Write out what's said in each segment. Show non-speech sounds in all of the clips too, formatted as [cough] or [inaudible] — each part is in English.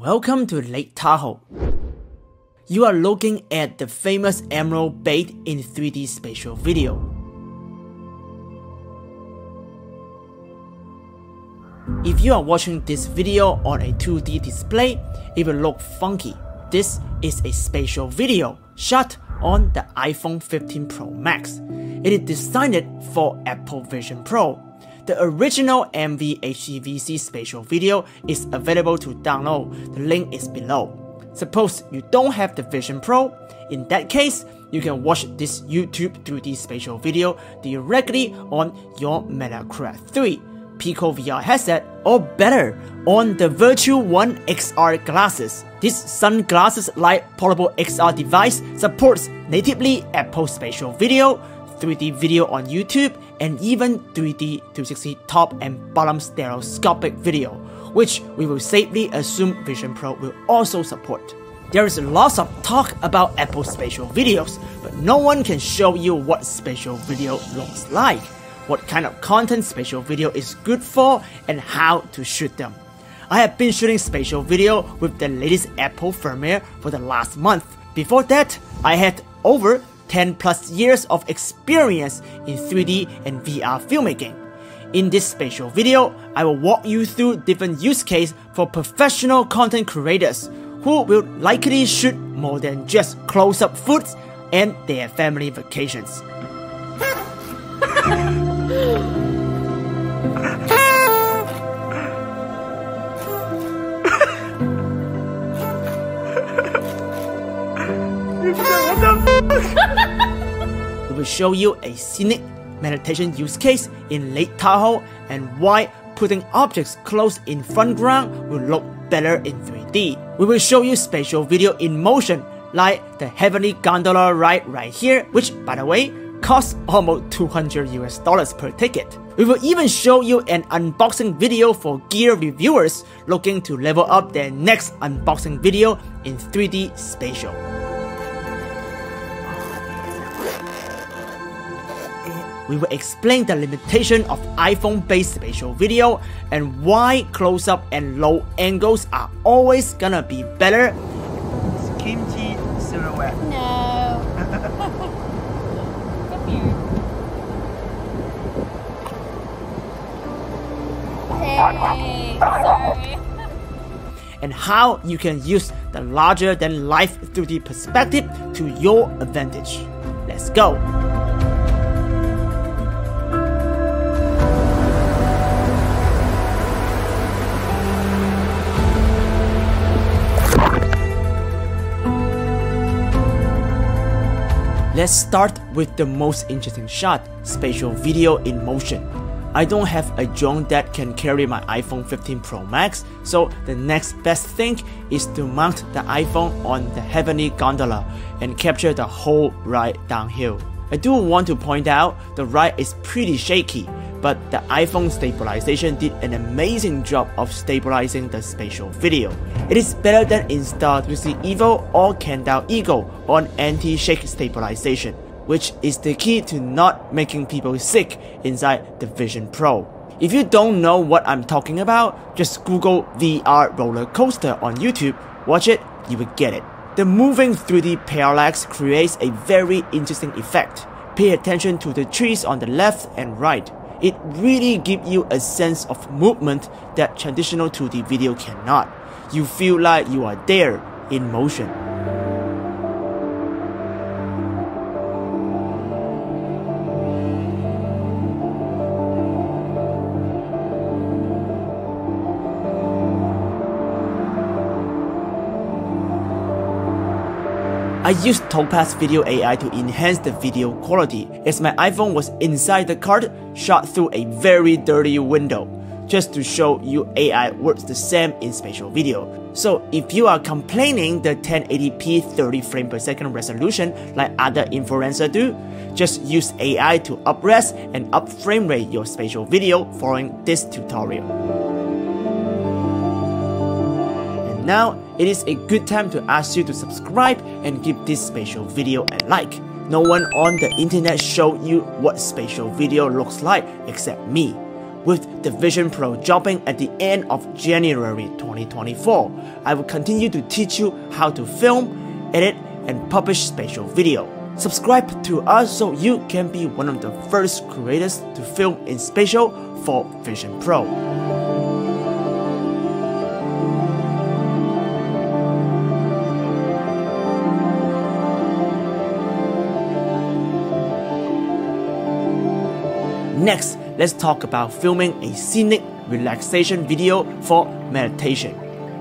Welcome to Lake Tahoe. You are looking at the famous Emerald Bay in 3D spatial video. If you are watching this video on a 2D display, it will look funky. This is a spatial video shot on the iPhone 15 Pro Max. It is designed for Apple Vision Pro the original MV HEVC spatial video is available to download, the link is below. Suppose you don't have the Vision Pro, in that case, you can watch this YouTube 3D spatial video directly on your Meta Quest 3 Pico VR headset or better, on the Viture One XR glasses. This sunglasses-like portable XR device supports natively Apple Spatial Video, 3D video on YouTube, and even 3D 360 top and bottom stereoscopic video, which we will safely assume Vision Pro will also support. There is lots of talk about Apple spatial videos, but no one can show you what spatial video looks like, what kind of content spatial video is good for, and how to shoot them. I have been shooting spatial video with the latest Apple firmware for the last month. Before that, I had over 10 plus years of experience in 3D and VR filmmaking. In this spatial video, I will walk you through different use cases for professional content creators who will likely shoot more than just close-up foods and their family vacations. Will show you a scenic meditation use case in Lake Tahoe and why putting objects close in front ground will look better in 3D. We will show you spatial video in motion like the Heavenly Gondola ride right here, which by the way costs almost 200 US dollars per ticket. We will even show you an unboxing video for gear reviewers looking to level up their next unboxing video in 3D spatial. We will explain the limitation of iPhone-based spatial video and why close-up and low angles are always gonna be better. It's kimchi silhouette. No. [laughs] hey, sorry. [laughs] and how you can use the larger than life 3D perspective to your advantage. Let's go! Let's start with the most interesting shot, spatial video in motion. I don't have a drone that can carry my iPhone 15 Pro Max, so the next best thing is to mount the iPhone on the Heavenly Gondola and capture the whole ride downhill. I do want to point out the ride is pretty shaky, but the iPhone stabilization did an amazing job of stabilizing the spatial video. It is better than Insta360 EVO or Kandao Eagle on anti-shake stabilization, which is the key to not making people sick inside the Vision Pro. If you don't know what I'm talking about, just Google VR roller coaster on YouTube, watch it, you will get it. The moving 3D parallax creates a very interesting effect. Pay attention to the trees on the left and right it really gives you a sense of movement that traditional 2D video cannot. You feel like you are there in motion. I used Topaz Video AI to enhance the video quality as my iPhone was inside the cart shot through a very dirty window just to show you AI works the same in spatial video. So if you are complaining the 1080p 30 frame per second resolution like other influencers do, just use AI to upres and up frame rate your spatial video following this tutorial. And Now, it is a good time to ask you to subscribe and give this spatial video a like. No one on the internet showed you what spatial video looks like except me. with the Vision Pro dropping at the end of January 2024, I will continue to teach you how to film, edit, and publish spatial video. Subscribe to us so you can be one of the first creators to film in spatial for Vision Pro. Next, let's talk about filming a scenic relaxation video for meditation.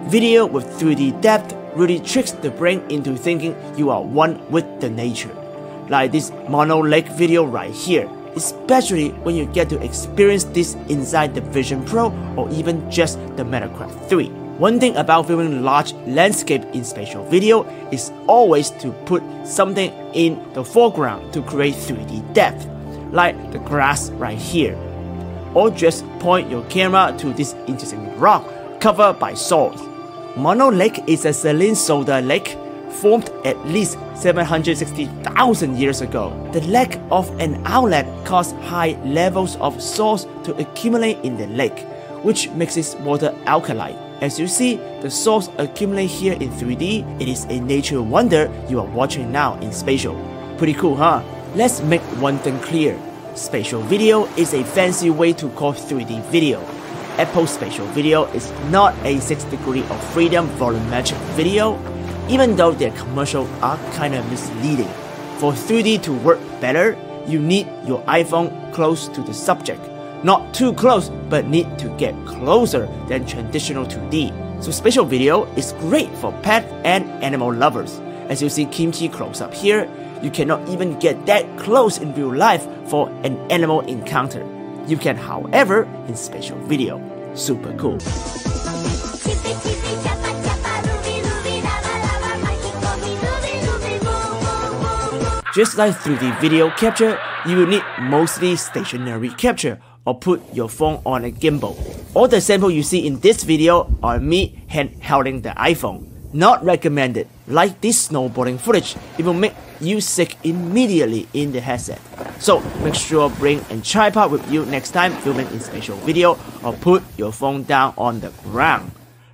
Video with 3D depth really tricks the brain into thinking you are one with the nature. Like this Mono Lake video right here, especially when you get to experience this inside the Vision Pro or even just the Meta Quest 3. One thing about filming large landscape in spatial video is always to put something in the foreground to create 3D depth like the grass right here. Or just point your camera to this interesting rock covered by salt. Mono Lake is a saline soda lake formed at least 760,000 years ago. The lack of an outlet caused high levels of salts to accumulate in the lake, which makes its water alkaline. As you see, the salts accumulate here in 3D. It is a nature wonder you are watching now in spatial. Pretty cool, huh? Let's make one thing clear. Spatial video is a fancy way to call 3D video. Apple Spatial Video is not a 6 degree of freedom volumetric video, even though their commercials are kinda misleading. For 3D to work better, you need your iPhone close to the subject. Not too close, but need to get closer than traditional 2D. So spatial video is great for pet and animal lovers. As you see Kimchi close up here, you cannot even get that close in real life for an animal encounter. You can, however, in spatial video. Super cool. Just like 3D video capture, you will need mostly stationary capture or put your phone on a gimbal. All the samples you see in this video are me hand holding the iPhone. Not recommended. Like this snowboarding footage, it will make you sick immediately in the headset. So make sure bring a tripod with you next time filming in spatial video or put your phone down on the ground.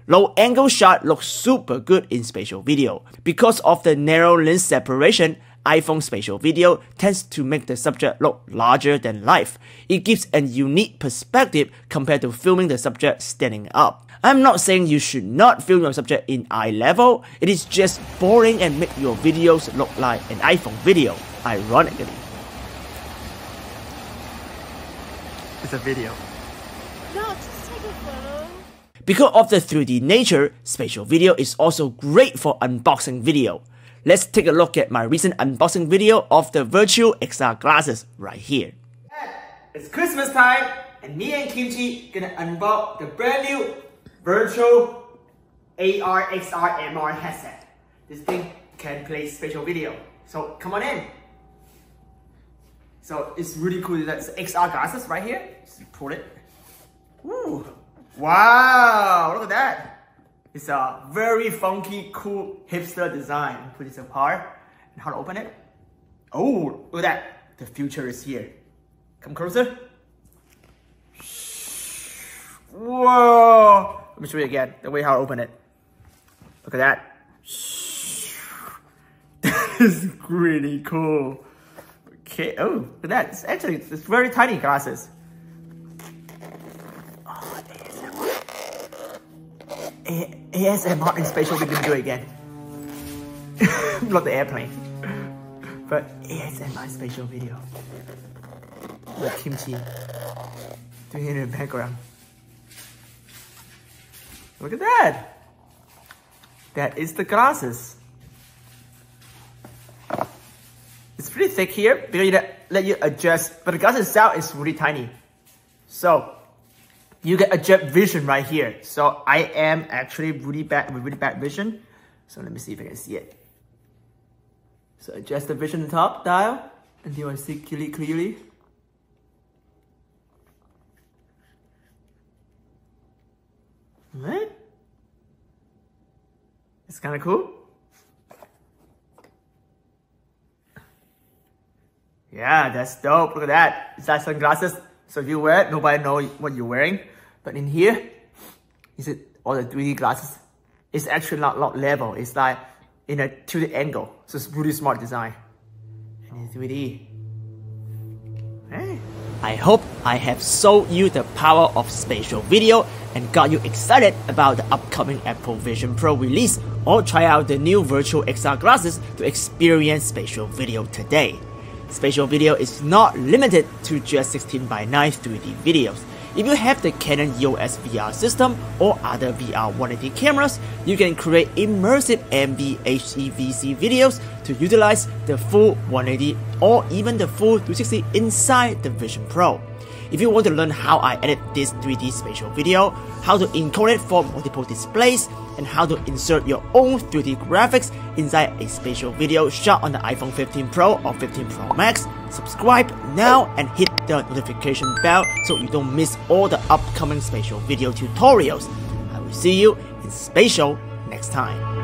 Low angle shot looks super good in spatial video. Because of the narrow lens separation, iPhone spatial video tends to make the subject look larger than life. It gives a unique perspective compared to filming the subject standing up. I'm not saying you should not film your subject in eye level, it is just boring and make your videos look like an iPhone video, ironically. It's a video. No, just take a photo. Because of the 3D nature, spatial video is also great for unboxing video. Let's take a look at my recent unboxing video of the Viture XR glasses right here. It's Christmas time, and me and Kimchi gonna unbox the brand new virtual AR, XR, MR headset. This thing can play spatial video. So come on in. So it's really cool. That's XR glasses right here. Just pull it. Woo! Wow! Look at that. It's a very funky, cool, hipster design. Put this apart. And how to open it? Oh, look at that. The future is here. Come closer. Whoa! Let me show you again, the way how I open it. Look at that. [laughs] That is really cool. Okay, oh, look at that. It's actually, it's very tiny glasses. Oh, ASMR. ASMR in spatial, we can do it again. [laughs] Not the airplane. But ASMR spatial video. With kimchi. Doing it in the background. Look at that. That is the glasses. It's pretty thick here because let you adjust, but the glasses itself is really tiny. So you get adjust vision right here. So I am actually really bad with really bad vision. So let me see if I can see it. So adjust the vision top dial want to see clearly clearly. Right? It's kind of cool. Yeah, that's dope. Look at that. Is that sunglasses So if you wear it, nobody know what you're wearing. But in here, is it all the 3D glasses? It's actually not, not level. It's like in a 2D angle. So it's really smart design. And in 3D. Hey. I hope I have sold you the power of spatial video and got you excited about the upcoming Apple Vision Pro release or try out the new Viture XR glasses to experience spatial video today. Spatial video is not limited to just 16 by 9 3D videos. If you have the Canon EOS VR system or other VR 180 cameras, you can create immersive MV HEVC videos to utilize the full 180 or even the full 360 inside the Vision Pro. If you want to learn how I edit this 3D spatial video, how to encode it for multiple displays, and how to insert your own 3D graphics inside a spatial video shot on the iPhone 15 Pro or 15 Pro Max, subscribe now and hit the notification bell so you don't miss all the upcoming spatial video tutorials. I will see you in spatial next time.